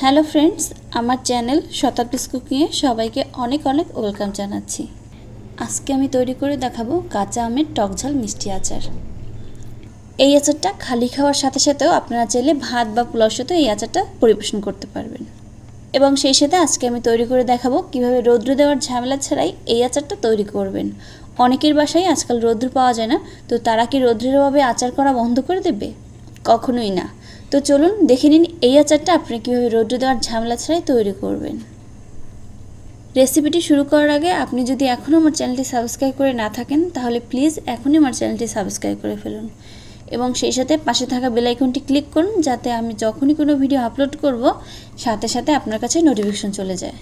Hello friends, আমার channel Shatabdi's কুকিংয়ে সবাইকে অনেক অনেক ওয়েলকাম জানাচ্ছি। আজকে আমি তৈরি করে দেখাবো কাঁচা আমের টকঝাল মিষ্টি আচার। এই আচারটা খালি খাওয়ার সাথে সাথেও আপনারা চাইলে ভাত বা পোলাওর সাথে এই আচারটা পরিবেশন করতে পারবেন। এবং সেই সাথে আজকে আমি তৈরি করে দেখাবো কীভাবে রৌদ্র দেওয়ার ঝামেলা ছাড়াই এই আচারটা তৈরি করবেন। অনেকের বাসায় আজকাল রৌদ্র পাওয়া যায় না, তো তারা কি রৌদ্রের অভাবে আচার করা বন্ধ করে দেবে? কখনোই না। তো চলুন দেখে নিন এই আচারটা আপনি কীভাবে রৌদ্র দেওয়ার ঝামেলা ছাড়াই তৈরি করবেন? রেসিপিটি শুরু করার আগে আপনি যদি এখনও আমার চ্যানেলটি সাবস্ক্রাইব করে না থাকেন, তাহলে প্লিজ এখনই আমার চ্যানেলটি সাবস্ক্রাইব করে ফেলুন। এবং সেই সাথে পাশে থাকা বেলাইকনটি ক্লিক করুন, যাতে আমি যখনই কোনো ভিডিও আপলোড করব, সাথে সাথে আপনার কাছে নোটিফিকেশন চলে যায়।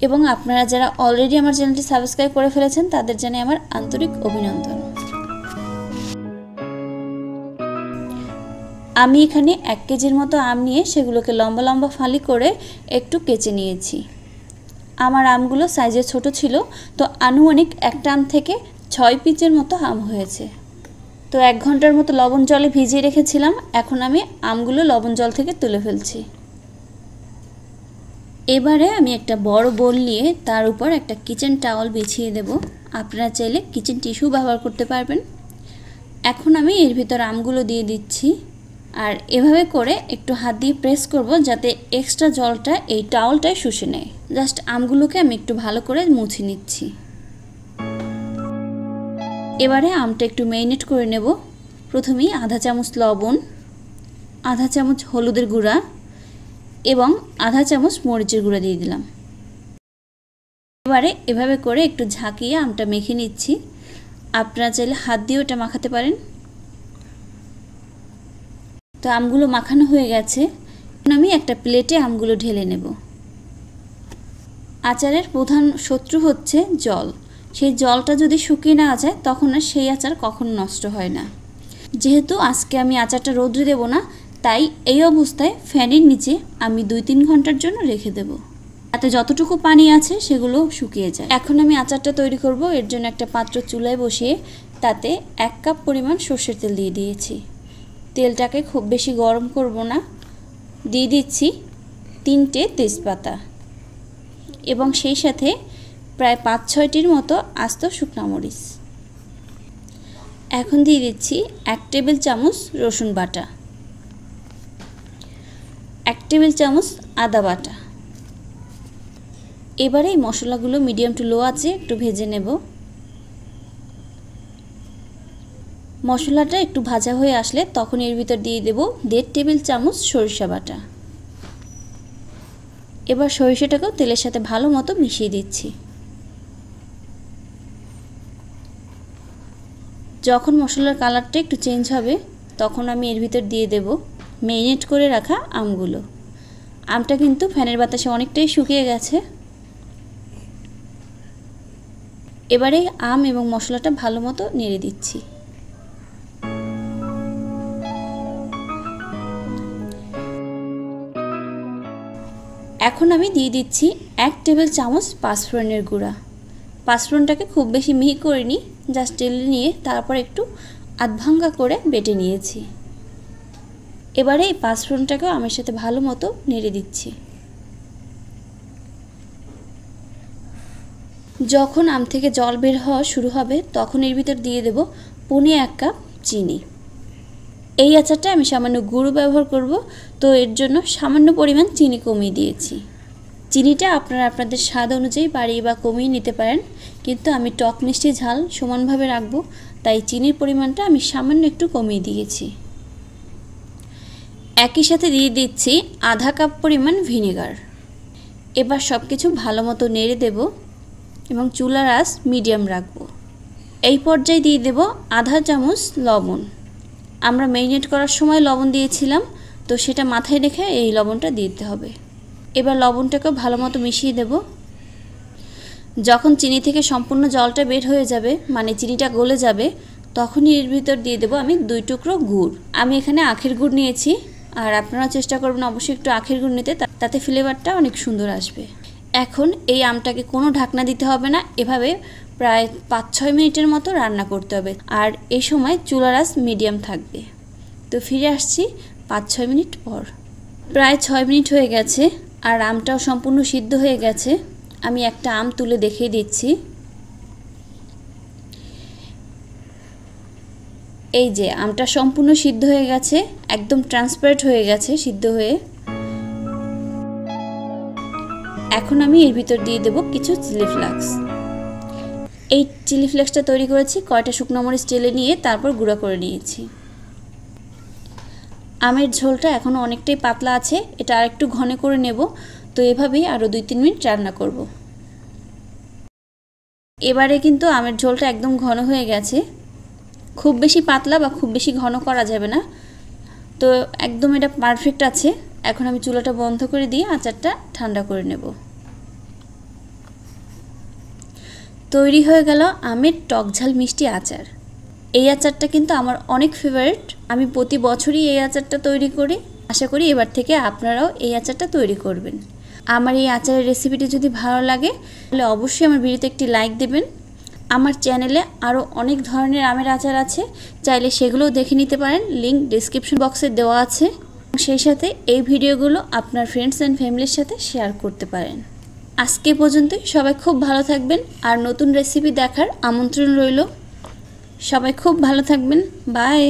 এবং আপনারা যারা অলরেডি আমার চ্যানেলটি সাবস্ক্রাইব করে ফেলেছেন, তাদের জানাই আমার আন্তরিক অভিনন্দন। আমি এখানে এক কেজির মতো আম নিয়ে সেগুলোকে লম্বা লম্বা ফালি করে একটু কেচে নিয়েছি। আমার আমগুলো সাইজে ছোট ছিল, তো আনুমানিক একটা আম থেকে ছয় পিচের মতো আম হয়েছে। তো এক ঘণ্টার মতো লবণ জলে ভিজিয়ে রেখেছিলাম, এখন আমি আমগুলো লবণ জল থেকে তুলে ফেলছি। এবারে আমি একটা বড় বোল নিয়ে তার উপর একটা কিচেন টাওয়াল বিছিয়ে দেব। আপনারা চাইলে কিচেন টিস্যু ব্যবহার করতে পারবেন। এখন আমি এর ভিতর আমগুলো দিয়ে দিচ্ছি। আর এভাবে করে একটু হাত দিয়ে প্রেস করব যাতে এক্সট্রা জলটা এই টাওয়ালটায় শুষে নেয়। জাস্ট আমগুলোকে আমি একটু ভালো করে মুছে নিচ্ছি। এবারে আমটা একটু মেরিনেট করে নেব। প্রথমেই আধা চামচ লবণ, আধা চামচ হলুদের গুঁড়া এবং আধা চামচ মরিচের গুঁড়া দিয়ে দিলাম। এবারে এভাবে করে একটু ঝাঁকিয়ে আমটা মেখে নিচ্ছি। আপনারা চাইলে হাত দিয়ে ওটা মাখাতে পারেন। তো আমগুলো মাখানো হয়ে গেছে। আমি একটা প্লেটে আমগুলো ঢেলে নেব। আচারের প্রধান শত্রু হচ্ছে জল। সেই জলটা যদি শুকিয়ে না যায়, তখন আর সেই আচার কখনো নষ্ট হয় না। যেহেতু আজকে আমি আচারটা রোদ্রে দেব না, তাই এই অবস্থায় ফ্যানের নিচে আমি দুই তিন ঘণ্টার জন্য রেখে দেব। তাতে যতটুকু পানি আছে, সেগুলো শুকিয়ে যায়। এখন আমি আচারটা তৈরি করব। এর জন্য একটা পাত্র চুলায় বসিয়ে তাতে এক কাপ পরিমাণ সর্ষের তেল দিয়ে দিয়েছি। তেলটাকে খুব বেশি গরম করব না। দিয়ে দিচ্ছি তিনটে তেজপাতা। এবং সেই সাথে প্রায় পাঁচ ছয়টির মতো আস্ত মরিচ। এখন দিয়ে দিচ্ছি এক টেবিল চামচ রসুন বাটা। এক টেবিল চামচ আদা বাটা। এবারে এই মশলাগুলো মিডিয়াম টু লো আছে একটু ভেজে নেব। মশলাটা একটু ভাজা হয়ে আসলে তখন এর ভিতর দিয়ে দেব দেড় টেবিল চামচ সরিষা বাটা। এবার সরিষাটাকেও তেলের সাথে ভালো মতো মিশিয়ে দিচ্ছি। যখন মশলার কালারটা একটু চেঞ্জ হবে, তখন আমি এর ভিতর দিয়ে দেব মেরিনেট করে রাখা আমগুলো। আমটা কিন্তু ফ্যানের বাতাসে অনেকটাই শুকিয়ে গেছে। এবারে আম এবং মশলাটা ভালো মতো নেড়ে দিচ্ছি। এখন আমি দিয়ে দিচ্ছি এক টেবিল চামচ পাঁচফোড়নের গুঁড়া। পাঁচফোড়নটাকে খুব বেশি মিহি করিনি, জাস্ট টেলে নিয়ে তারপর একটু আধভাঙ্গা করে বেটে নিয়েছি। এবারে এই পাঁচফোড়নটাকেও আমার সাথে ভালো মতো নেড়ে দিচ্ছি। যখন আম থেকে জল বের হওয়া শুরু হবে, তখন এর ভিতর দিয়ে দেব পনে এক কাপ চিনি। এই আচারটা আমি সামান্য গুঁড়ো ব্যবহার করব। তো এর জন্য সামান্য পরিমাণ চিনি কমিয়ে দিয়েছি। চিনিটা আপনারা আপনাদের স্বাদ অনুযায়ী বাড়িয়ে বা কমিয়ে নিতে পারেন। কিন্তু আমি টক মিষ্টি ঝাল সমানভাবে রাখব, তাই চিনির পরিমাণটা আমি সামান্য একটু কমিয়ে দিয়েছি। একই সাথে দিয়ে দিচ্ছি আধা কাপ পরিমাণ ভিনেগার। এবার সব কিছু ভালো মতো নেড়ে দেব এবং চুলার আঁচ মিডিয়াম রাখব। এই পর্যায়ে দিয়ে দেব আধা চামচ লবণ। আমরা ম্যারিনেট করার সময় লবণ দিয়েছিলাম, তো সেটা মাথায় রেখে এই লবণটা দিতে হবে। এবার লবণটাকেও ভালো মতো মিশিয়ে দেব। যখন চিনি থেকে সম্পূর্ণ জলটা বের হয়ে যাবে মানে চিনিটা গলে যাবে, তখনই এর ভিতর দিয়ে দেবো আমি দুই টুকরো গুড়। আমি এখানে আখের গুড় নিয়েছি, আর আপনারা চেষ্টা করবেন অবশ্যই একটু আখের গুড় নিতে তাতে ফ্লেভারটা অনেক সুন্দর আসবে। এখন এই আমটাকে কোনো ঢাকনা দিতে হবে না, এভাবে প্রায় পাঁচ ছয় মিনিটের মতো রান্না করতে হবে। আর এই সময় চুলার আঁচ মিডিয়াম থাকবে। তো ফিরে আসছি পাঁচ ছয় মিনিট পর। প্রায় ছয় মিনিট হয়ে গেছে আর আমটাও সম্পূর্ণ সিদ্ধ হয়ে গেছে। আমি একটা আম তুলে দেখিয়ে দিচ্ছি। এই যে, আমটা সম্পূর্ণ সিদ্ধ হয়ে গেছে, একদম ট্রান্সপারেন্ট হয়ে গেছে সিদ্ধ হয়ে। এখন আমি এর ভিতর দিয়ে দেব কিছু চিলি ফ্লাক্স। এই চিলি ফ্লেক্সটা তৈরি করেছি, কয়টা শুকনো মরিচ চেলে নিয়ে তারপর গুঁড়া করে নিয়েছি। আমের ঝোলটা এখনও অনেকটাই পাতলা আছে, এটা আর একটু ঘন করে নেব, তো এভাবেই আরও দুই তিন মিনিট রান্না করব। এবারে কিন্তু আমের ঝোলটা একদম ঘন হয়ে গেছে। খুব বেশি পাতলা বা খুব বেশি ঘন করা যাবে না। তো একদম এটা পারফেক্ট আছে, এখন আমি চুলাটা বন্ধ করে দিয়ে আচারটা ঠান্ডা করে নেব। তৈরি হয়ে গেল আমের টক ঝাল মিষ্টি আচার। এই আচারটা কিন্তু আমার অনেক ফেভারিট আমি প্রতি বছরই এই আচারটা তৈরি করি। আশা করি এবার থেকে আপনারাও এই আচারটা তৈরি করবেন। আমার এই আচারের রেসিপিটি যদি ভালো লাগে, তাহলে অবশ্যই আমার ভিডিওতে একটি লাইক দেবেন। আমার চ্যানেলে আরও অনেক ধরনের আমের আচার আছে। চাইলে সেগুলোও দেখে নিতে পারেন। লিঙ্ক ডিসক্রিপশন বক্সে দেওয়া আছে। সেই সাথে এই ভিডিওগুলো আপনার ফ্রেন্ডস অ্যান্ড ফ্যামিলির সাথে শেয়ার করতে পারেন। আজকে পর্যন্ত সবাই খুব ভালো থাকবেন। আর নতুন রেসিপি দেখার আমন্ত্রণ রইল। সবাই খুব ভালো থাকবেন। বাই